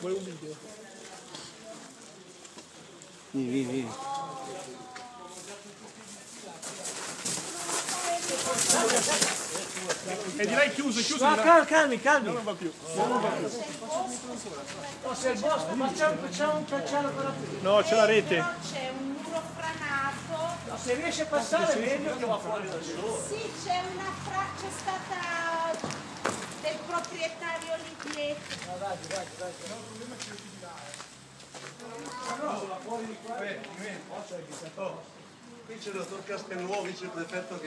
Vuoi un video? Vieni, vieni, vieni. E di là è chiuso, è chiuso. Là. calmi, calmi, calmi. Non va più. Oh, se il bosco, facciamo, facciamo un tracciato con la qui. No, c'è la rete. C'è un muro franato. No, se riesce a passare meglio che va fuori da solo. Sì, c'è una fra... c'è stata del proprietario lì Qui c'è il dottor Castelnuovo, viceprefetto che